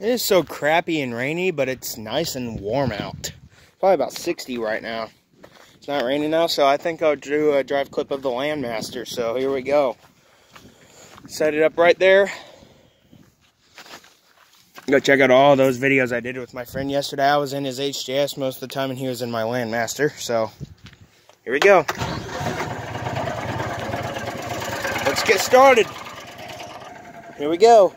It is so crappy and rainy, but it's nice and warm out. Probably about 60 right now. It's not raining now, so I think I'll do a drive clip of the Landmaster. So here we go. Set it up right there. Go check out all those videos I did with my friend yesterday. I was in his HJS most of the time, and he was in my Landmaster. So here we go. Let's get started. Here we go.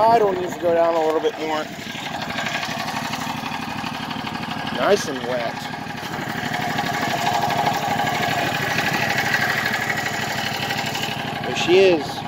Idle needs to go down a little bit more. Nice and wet. There she is.